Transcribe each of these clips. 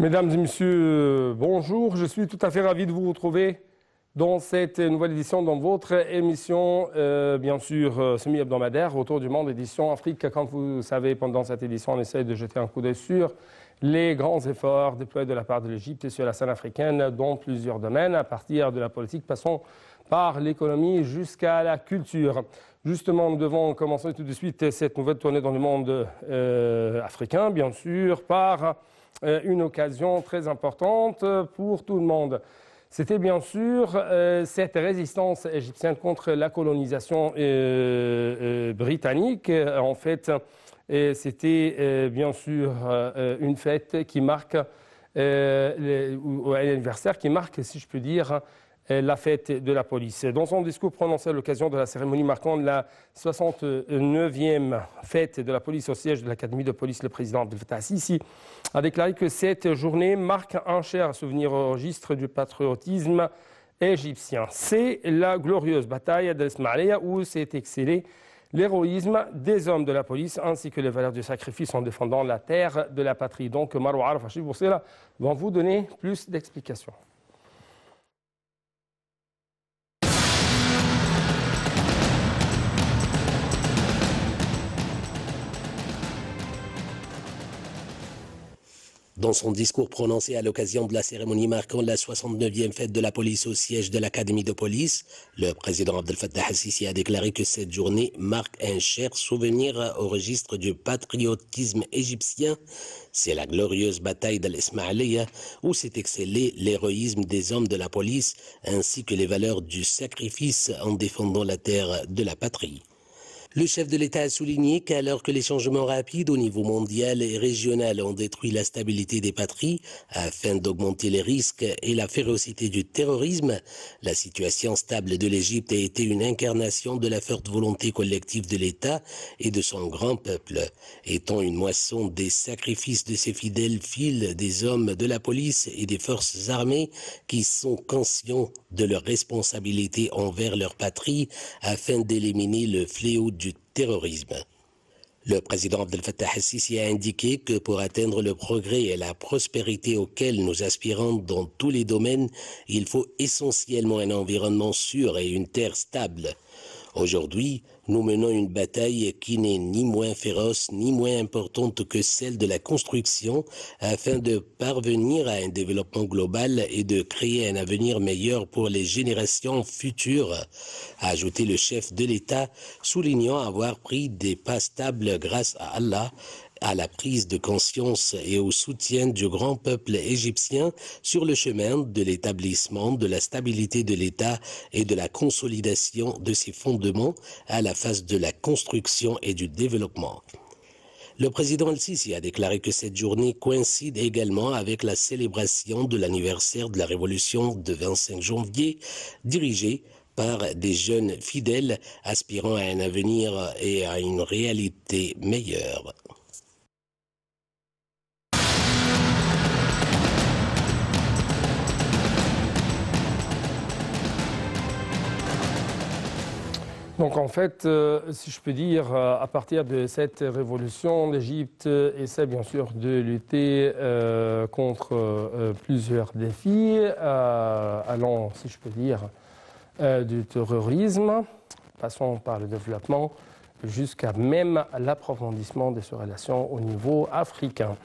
Mesdames et messieurs, bonjour. Je suis tout à fait ravi de vous retrouver dans cette nouvelle édition, dans votre émission, euh, bien sûr, euh, semi-hebdomadaire, Autour du monde, édition Afrique. Comme vous savez, pendant cette édition, on essaie de jeter un coup d'œil sur les grands efforts déployés de la part de l'Égypte sur la scène africaine dans plusieurs domaines, à partir de la politique, passons par l'économie jusqu'à la culture. Justement, nous devons commencer tout de suite cette nouvelle tournée dans le monde euh, africain, bien sûr, par euh, une occasion très importante pour tout le monde. C'était bien sûr euh, cette résistance égyptienne contre la colonisation euh, britannique. En fait, c'était bien sûr une fête qui marque, ou un anniversaire qui marque, si je peux dire, la fête de la police. Dans son discours prononcé à l'occasion de la cérémonie marquant la 69e fête de la police au siège de l'Académie de police, le président Abdel Sisi a déclaré que cette journée marque un cher souvenir au registre du patriotisme égyptien. C'est la glorieuse bataille d'Esmaïlia où s'est excellé l'héroïsme des hommes de la police ainsi que les valeurs du sacrifice en défendant la terre de la patrie. Donc Marouar Araf vont vous donner plus d'explications. Dans son discours prononcé à l'occasion de la cérémonie marquant la 69e fête de la police au siège de l'Académie de police, le président Abdel Fattah Hassisi a déclaré que cette journée marque un cher souvenir au registre du patriotisme égyptien. C'est la glorieuse bataille d'Al-Ismaïliya où s'est excellé l'héroïsme des hommes de la police ainsi que les valeurs du sacrifice en défendant la terre de la patrie. Le chef de l'État a souligné qu'alors que les changements rapides au niveau mondial et régional ont détruit la stabilité des patries afin d'augmenter les risques et la férocité du terrorisme, la situation stable de l'Égypte a été une incarnation de la forte volonté collective de l'État et de son grand peuple, étant une moisson des sacrifices de ses fidèles fils, des hommes de la police et des forces armées qui sont conscients de leur responsabilité envers leur patrie afin d'éliminer le fléau du terrorisme. Le président Abdel Fattah Sisi a indiqué que pour atteindre le progrès et la prospérité auxquels nous aspirons dans tous les domaines, il faut essentiellement un environnement sûr et une terre stable. Aujourd'hui, nous menons une bataille qui n'est ni moins féroce ni moins importante que celle de la construction afin de parvenir à un développement global et de créer un avenir meilleur pour les générations futures, ajouté le chef de l'État, soulignant avoir pris des pas stables grâce à Allah à la prise de conscience et au soutien du grand peuple égyptien sur le chemin de l'établissement de la stabilité de l'État et de la consolidation de ses fondements à la phase de la construction et du développement. Le président Al-Sisi a déclaré que cette journée coïncide également avec la célébration de l'anniversaire de la révolution de 25 janvier, dirigée par des jeunes fidèles aspirant à un avenir et à une réalité meilleure. Donc en fait, euh, si je peux dire, euh, à partir de cette révolution, l'Égypte essaie bien sûr de lutter euh, contre plusieurs défis, allant, si je peux dire, du terrorisme, passant par le développement, jusqu'à même l'approfondissement de ces relations au niveau africain.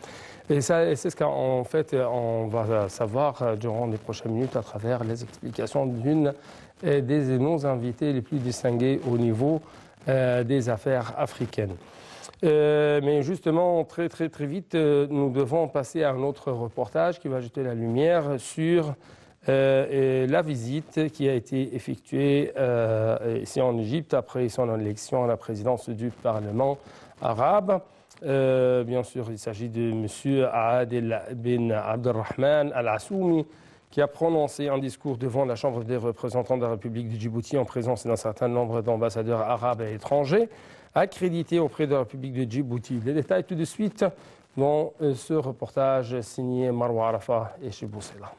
Et, c'est ce qu'en fait on va savoir durant les prochaines minutes à travers les explications d'une des nos invités les plus distingués au niveau euh, des affaires africaines. Euh, mais justement, très très très vite, euh, nous devons passer à un autre reportage qui va jeter la lumière sur la visite qui a été effectuée ici en Égypte après son élection à la présidence du Parlement arabe. bien sûr, il s'agit de M. Adel bin Abdelrahman al-Assoumi, qui a prononcé un discours devant la Chambre des représentants de la République du Djibouti en présence d'un certain nombre d'ambassadeurs arabes et étrangers accrédités auprès de la République de Djibouti. Les détails tout de suite dans euh, ce reportage signé Marwa Arafa et Chiboussela.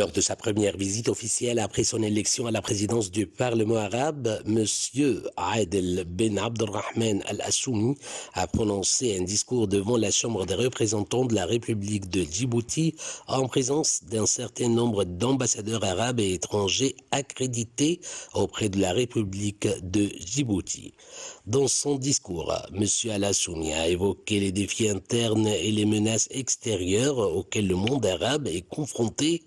Lors de sa première visite officielle après son élection à la présidence du Parlement arabe, M. Adel Ben Abdelrahman Al-Assoumi a prononcé un discours devant la Chambre des représentants de la République de Djibouti en présence d'un certain nombre d'ambassadeurs arabes et étrangers accrédités auprès de la République de Djibouti. Dans son discours, M. Al-Assoumi a évoqué les défis internes et les menaces extérieures auxquelles le monde arabe est confronté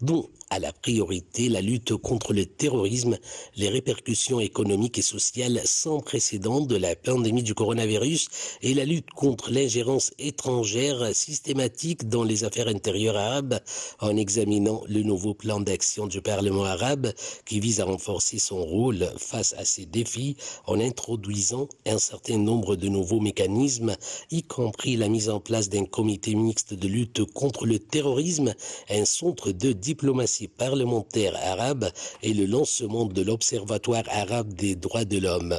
dont à la priorité la lutte contre le terrorisme, les répercussions économiques et sociales sans précédent de la pandémie du coronavirus et la lutte contre l'ingérence étrangère systématique dans les affaires intérieures arabes en examinant le nouveau plan d'action du Parlement arabe qui vise à renforcer son rôle face à ces défis en introduisant un certain nombre de nouveaux mécanismes, y compris la mise en place d'un comité mixte de lutte contre le terrorisme, un centre de diplomatie parlementaire arabe et le lancement de l'Observatoire arabe des droits de l'homme.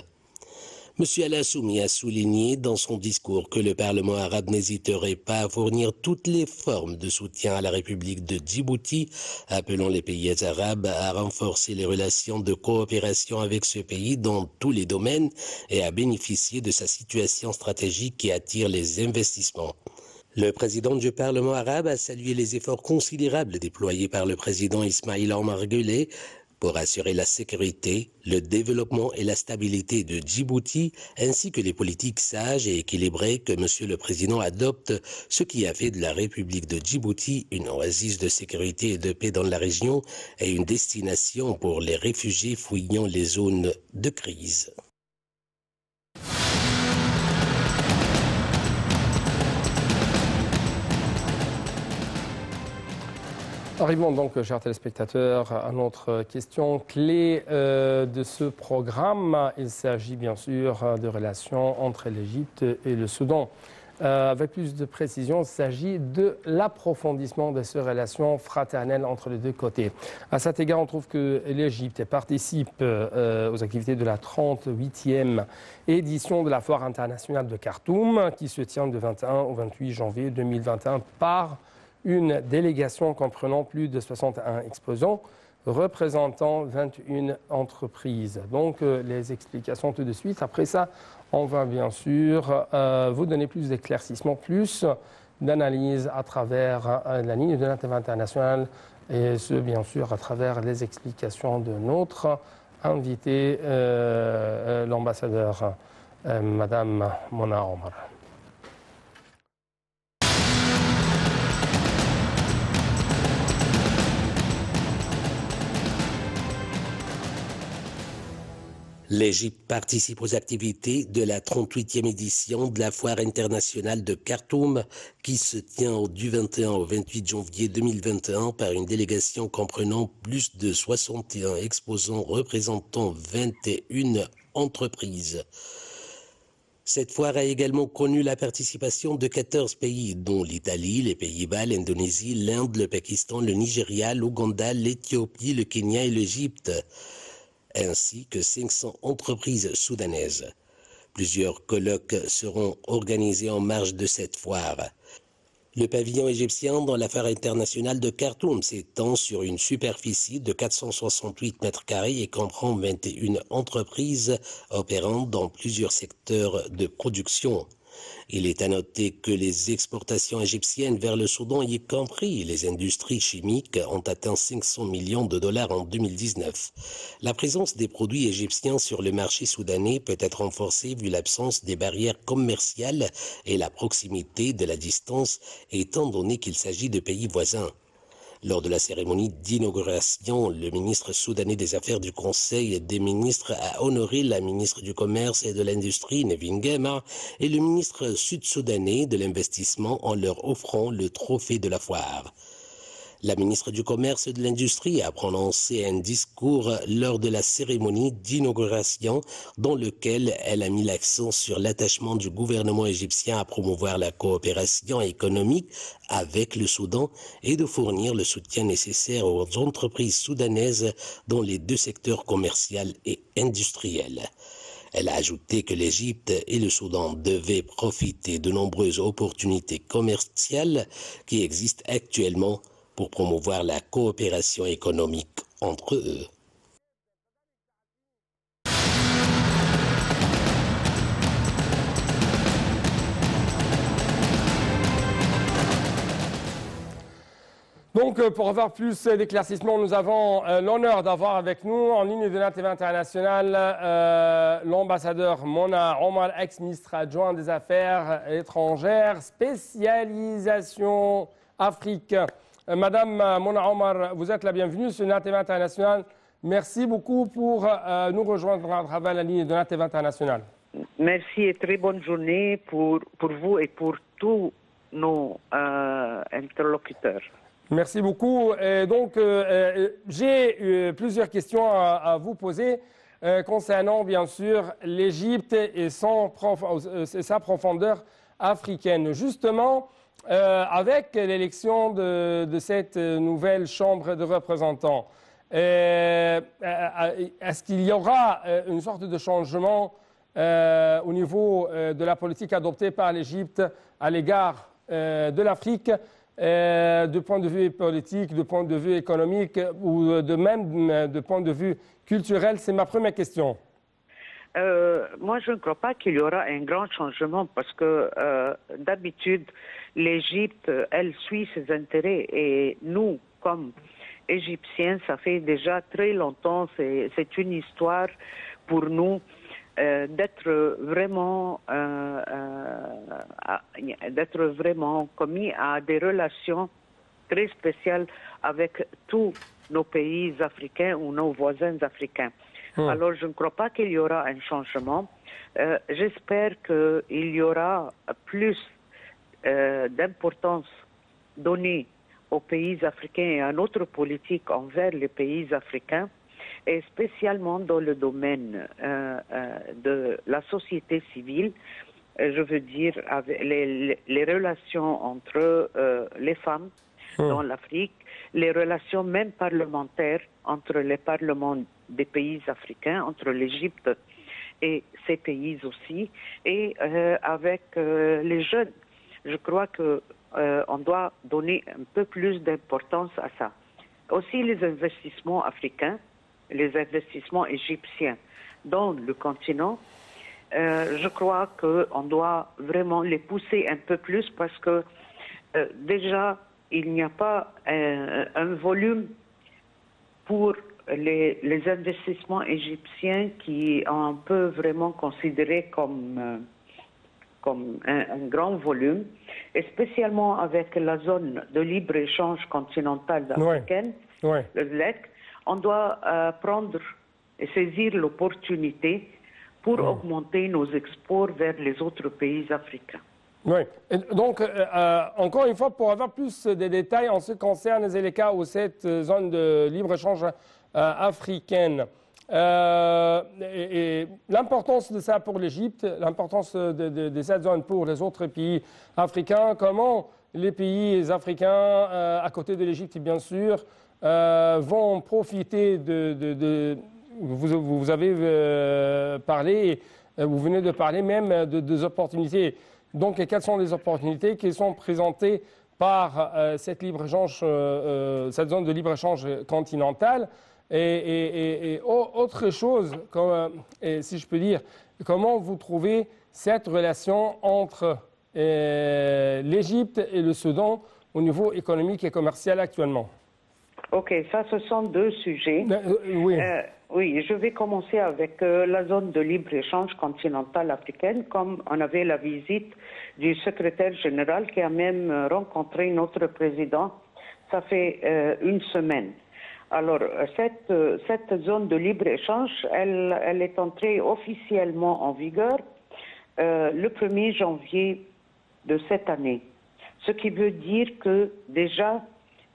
M. Al-Assoumi a souligné dans son discours que le Parlement arabe n'hésiterait pas à fournir toutes les formes de soutien à la République de Djibouti, appelant les pays arabes à renforcer les relations de coopération avec ce pays dans tous les domaines et à bénéficier de sa situation stratégique qui attire les investissements. Le président du Parlement arabe a salué les efforts considérables déployés par le président Ismail Omar Guelleh pour assurer la sécurité, le développement et la stabilité de Djibouti, ainsi que les politiques sages et équilibrées que Monsieur le Président adopte, ce qui a fait de la République de Djibouti une oasis de sécurité et de paix dans la région et une destination pour les réfugiés fouillant les zones de crise. Arrivons donc, chers téléspectateurs, à notre question clé euh, de ce programme. Il s'agit bien sûr de relations entre l'Égypte et le Soudan. Euh, avec plus de précision, il s'agit de l'approfondissement de ces relations fraternelles entre les deux côtés. À cet égard, on trouve que l'Égypte participe euh, aux activités de la 38e édition de la Foire internationale de Khartoum, qui se tient du 21 au 28 janvier 2021 par une délégation comprenant plus de 61 exposants représentant 21 entreprises. Donc euh, les explications tout de suite. Après ça, on va bien sûr euh, vous donner plus d'éclaircissements, plus d'analyse à travers euh, la ligne de l'intérêt international et ce bien sûr à travers les explications de notre invité, l'ambassadeur Madame Mona Omar. L'Égypte participe aux activités de la 38e édition de la Foire internationale de Khartoum qui se tient du 21 au 28 janvier 2021 par une délégation comprenant plus de 61 exposants représentant 21 entreprises. Cette foire a également connu la participation de 14 pays, dont l'Italie, les Pays-Bas, l'Indonésie, l'Inde, le Pakistan, le Nigeria, l'Ouganda, l'Éthiopie, le Kenya et l'Égypte ainsi que 500 entreprises soudanaises. Plusieurs colloques seront organisés en marge de cette foire. Le pavillon égyptien dans l'affaire internationale de Khartoum s'étend sur une superficie de 468 mètres carrés et comprend 21 entreprises opérant dans plusieurs secteurs de production. Il est à noter que les exportations égyptiennes vers le Soudan, y compris les industries chimiques, ont atteint 500 millions de dollars en 2019. La présence des produits égyptiens sur le marché soudanais peut être renforcée vu l'absence des barrières commerciales et la proximité de la distance, étant donné qu'il s'agit de pays voisins. Lors de la cérémonie d'inauguration, le ministre soudanais des Affaires du Conseil des ministres a honoré la ministre du Commerce et de l'Industrie, Nevin Gema, et le ministre sud-soudanais de l'Investissement en leur offrant le trophée de la foire. La ministre du Commerce et de l'Industrie a prononcé un discours lors de la cérémonie d'inauguration dans lequel elle a mis l'accent sur l'attachement du gouvernement égyptien à promouvoir la coopération économique avec le Soudan et de fournir le soutien nécessaire aux entreprises soudanaises dans les deux secteurs commercial et industriel. Elle a ajouté que l'Égypte et le Soudan devaient profiter de nombreuses opportunités commerciales qui existent actuellement pour promouvoir la coopération économique entre eux. Donc, euh, pour avoir plus d'éclaircissements, nous avons euh, l'honneur d'avoir avec nous en ligne de la TV internationale euh, l'ambassadeur Mona Omar, ex-ministre adjoint des Affaires étrangères, spécialisation Afrique. Madame Mona Omar, vous êtes la bienvenue sur la TV internationale. Merci beaucoup pour nous rejoindre à travers la ligne de la TV internationale. Merci et très bonne journée pour, pour vous et pour tous nos interlocuteurs. Merci beaucoup. donc, euh, euh, j'ai euh, plusieurs questions à, vous poser concernant, bien sûr, l'Égypte et, sa profondeur africaine. Justement, avec l'élection de, cette nouvelle Chambre de représentants, est-ce qu'il y aura une sorte de changement au niveau de la politique adoptée par l'Égypte à l'égard de l'Afrique euh, de point de vue politique, de point de vue économique ou de même euh, de point de vue culturel? C'est ma première question. Euh, moi, je ne crois pas qu'il y aura un grand changement parce que d'habitude, l'Égypte, elle suit ses intérêts et nous, comme Égyptiens, ça fait déjà très longtemps, c'est une histoire pour nous euh, d'être vraiment euh, euh, d'être vraiment commis à des relations très spéciales avec tous nos pays africains ou nos voisins africains. Alors je ne crois pas qu'il y aura un changement. J'espère qu'il y aura plus d'importance donnée aux pays africains et à notre politique envers les pays africains et spécialement dans le domaine euh, euh, de la société civile, euh, je veux dire avec les, relations entre les femmes hmm. dans l'Afrique, les relations même parlementaires entre les parlements des pays africains, entre l'Égypte et ces pays aussi, et avec les jeunes. Je crois que on doit donner un peu plus d'importance à ça. Aussi les investissements africains les investissements égyptiens dans le continent, euh, je crois qu'on doit vraiment les pousser un peu plus parce que euh, déjà, il n'y a pas un, volume pour les, investissements égyptiens qui on peut vraiment considérer comme, euh, comme un, grand volume, et spécialement avec la zone de libre-échange continentale africaine, le LEC, on doit euh, prendre et saisir l'opportunité pour augmenter nos exports vers les autres pays africains. Oui. donc, euh, euh, encore une fois, pour avoir plus de détails en ce qui concerne les cas ou cette zone de libre-échange africaine, et, l'importance de ça pour l'Égypte, l'importance de, cette zone pour les autres pays africains, comment les pays africains, à côté de l'Égypte bien sûr, euh, vont profiter de, vous, vous, avez euh, parlé, euh, vous venez de parler même de des opportunités. Donc, quelles sont les opportunités qui sont présentées par cette zone de libre-échange continentale? Et, autre chose, comme, si je peux dire, comment vous trouvez cette relation entre l'Égypte et le Soudan au niveau économique et commercial actuellement? Ok, ça, ce sont deux sujets. Euh, oui. Euh, oui, je vais commencer avec euh, la zone de libre-échange continentale africaine, comme on avait la visite du secrétaire général qui a même rencontré notre président. Ça fait une semaine. Alors, cette, cette zone de libre-échange, elle, elle est entrée officiellement en vigueur le 1er janvier de cette année. Ce qui veut dire que déjà,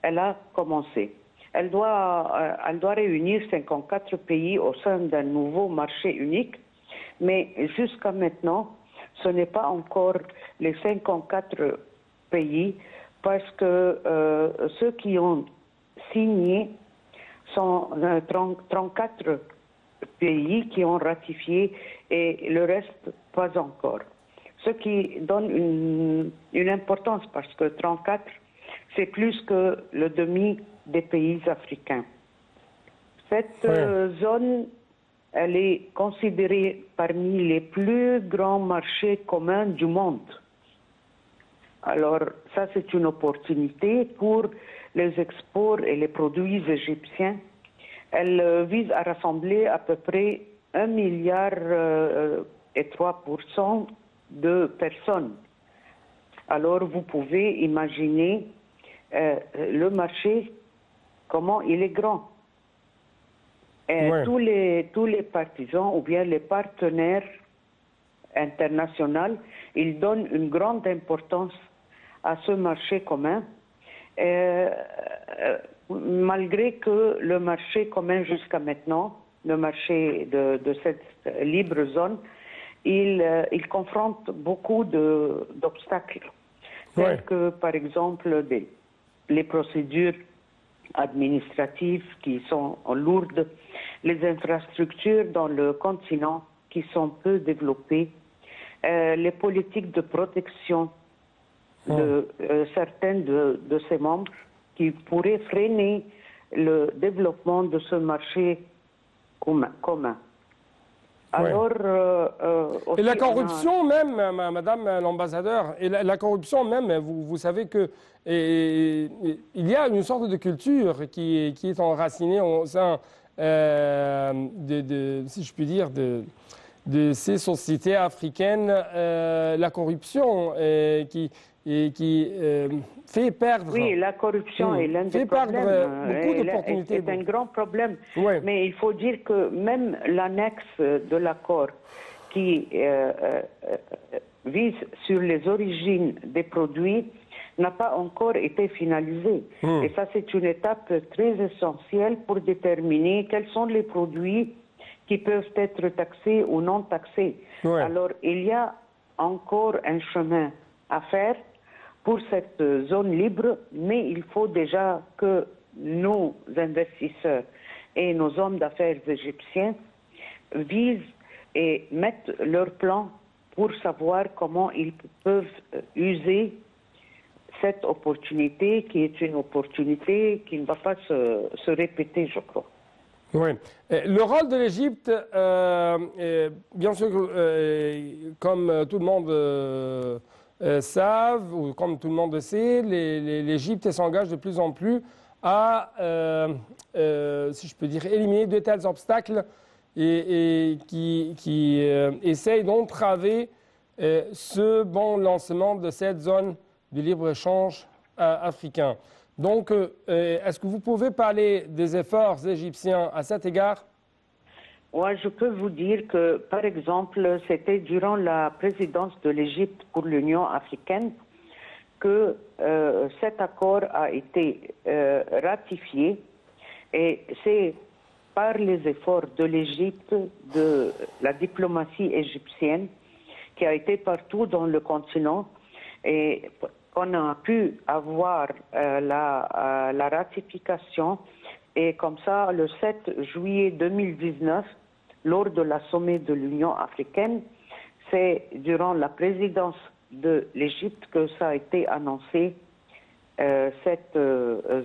elle a commencé. Elle doit, euh, elle doit réunir 54 pays au sein d'un nouveau marché unique, mais jusqu'à maintenant, ce n'est pas encore les 54 pays parce que euh, ceux qui ont signé sont 34 euh, pays qui ont ratifié et le reste pas encore. Ce qui donne une, une importance parce que 34 c'est plus que le demi des pays africains. Cette Ouais. euh, zone, elle est considérée parmi les plus grands marchés communs du monde. Alors, ça, c'est une opportunité pour les exports et les produits égyptiens. Elle euh, vise à rassembler à peu près 1 milliard euh, et 3 de personnes. Alors, vous pouvez imaginer euh, le marché, comment il est grand. Ouais. tous, les, tous les partisans ou bien les partenaires internationaux, ils donnent une grande importance à ce marché commun. Euh, malgré que le marché commun jusqu'à maintenant, le marché de, de cette libre zone, il, euh, il confronte beaucoup d'obstacles, tels Ouais. que par exemple des- les procédures administratives qui sont lourdes, les infrastructures dans le continent qui sont peu développées, euh, les politiques de protection de euh, certains de, de ses membres qui pourraient freiner le développement de ce marché commun. commun. Alors, euh, euh, Et la a- corruption même, ma- Madame l'ambassadeur, et la, la corruption même, vous, vous savez que et- et- il y a une sorte de culture qui, est- qui est enracinée au sein, euh, de, de- si je puis dire, de, de ces sociétés africaines, euh, la corruption euh, qui, et qui euh, fait perdre. Oui, la corruption Hmm. est l'un des problèmes. euh, euh, beaucoup est- d'opportunités, est un grand problème. Ouais. Mais il faut dire que même l'annexe de l'accord qui vise sur les origines des produits n'a pas encore été finalisé. Hmm. Et ça, c'est une étape très essentielle pour déterminer quels sont les produits qui peuvent être taxés ou non taxés. Ouais. Alors, il y a encore un chemin à faire pour cette zone libre, mais il faut déjà que nos investisseurs et nos hommes d'affaires égyptiens visent et mettent leur plan pour savoir comment ils peuvent user cette opportunité qui est une opportunité qui ne va pas se, se répéter, je crois. Oui. Le rôle de l'Égypte, euh, bien sûr, euh, comme tout le monde euh, euh, savent, ou comme tout le monde sait, l'Égypte s'engage de plus en plus à, si je peux dire, éliminer de tels obstacles et, qui, qui essayent d'entraver ce bon lancement de cette zone de libre-échange africain. Donc, euh, est-ce que vous pouvez parler des efforts égyptiens à cet égard? Ouais, je peux vous dire que, par exemple, c'était durant la présidence de l'Égypte pour l'Union africaine que euh, cet accord a été euh, ratifié. Et c'est par les efforts de l'Égypte, de la diplomatie égyptienne, qui a été partout dans le continent. Et qu'on a pu avoir euh, la, euh, la ratification et comme ça, le 7 juillet 2019, lors de la sommet de l'Union africaine, c'est durant la présidence de l'Égypte que ça a été annoncé, euh, cette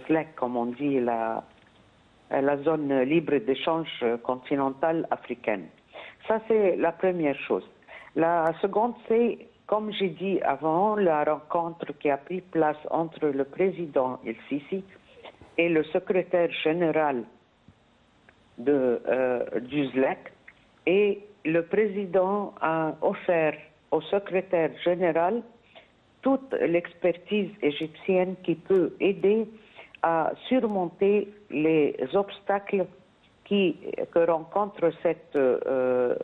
ZLEC, comme on dit, la, la zone libre d'échange continentale africaine. Ça, c'est la première chose. La seconde, c'est, comme j'ai dit avant, la rencontre qui a pris place entre le président El Sisi et le secrétaire général de, euh, du ZLEC. Et le président a offert au secrétaire général toute l'expertise égyptienne qui peut aider à surmonter les obstacles qui, que rencontre cette euh,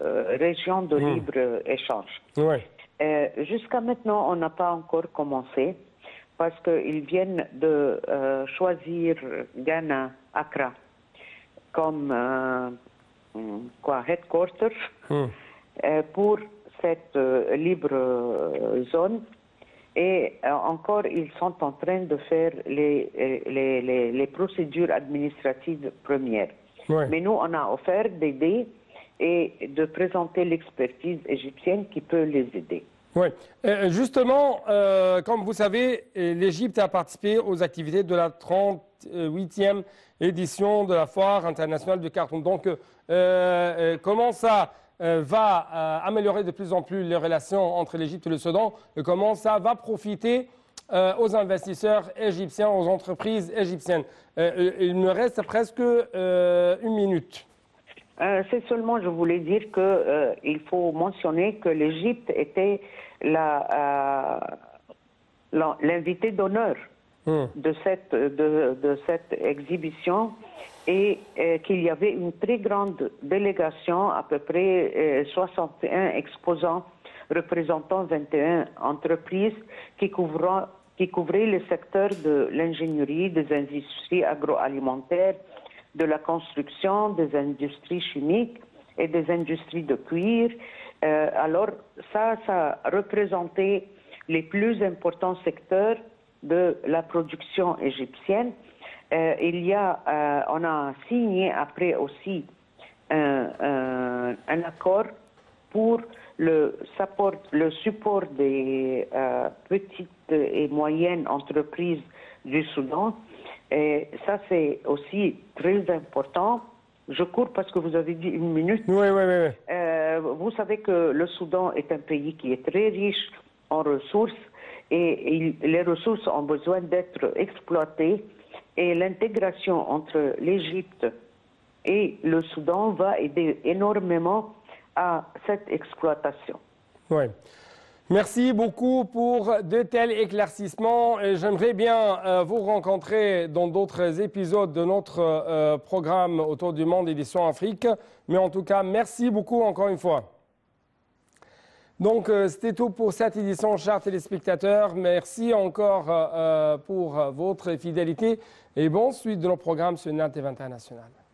euh, région de libre-échange. Oui. Euh, Jusqu'à maintenant, on n'a pas encore commencé parce qu'ils viennent de euh, choisir Ghana, Accra, comme euh, quoi, headquarters Hmm. euh, pour cette libre zone. Et encore, ils sont en train de faire les, les, les, les procédures administratives premières. Ouais. Mais nous, on a offert d'aider et de présenter l'expertise égyptienne qui peut les aider. Oui, justement, comme vous savez, l'Égypte a participé aux activités de la 38e édition de la foire internationale du carton. Donc, comment ça va améliorer de plus en plus les relations entre l'Égypte et le Soudan? Comment ça va profiter euh, aux investisseurs égyptiens, aux entreprises égyptiennes? Euh, euh, il me reste presque une minute. C'est seulement, je voulais dire qu'il faut mentionner que l'Égypte était l'invité d'honneur hmm. de, cette, de, de, cette exhibition et qu'il y avait une très grande délégation, à peu près 61 exposants représentant 21 entreprises qui, qui couvraient le secteur de l'ingénierie, des industries agroalimentaires, de la construction, des industries chimiques et des industries de cuir. Euh, alors ça, ça représentait les plus importants secteurs de la production égyptienne. Euh, il y a, euh, on a signé après aussi un, accord pour le support, des petites et moyennes entreprises du Soudan. Et ça, c'est aussi très important. Je cours parce que vous avez dit une minute. Oui, oui, oui. Euh, vous savez que le Soudan est un pays qui est très riche en ressources et, les ressources ont besoin d'être exploitées. Et l'intégration entre l'Égypte et le Soudan va aider énormément à cette exploitation. Oui. Merci beaucoup pour de tels éclaircissements. J'aimerais bien euh, vous rencontrer dans d'autres épisodes de notre euh, programme Autour du monde édition Afrique. Mais en tout cas, merci beaucoup encore une fois. Donc, euh, c'était tout pour cette édition, chers téléspectateurs. Merci encore pour votre fidélité et bonne suite de nos programmes sur NATV International.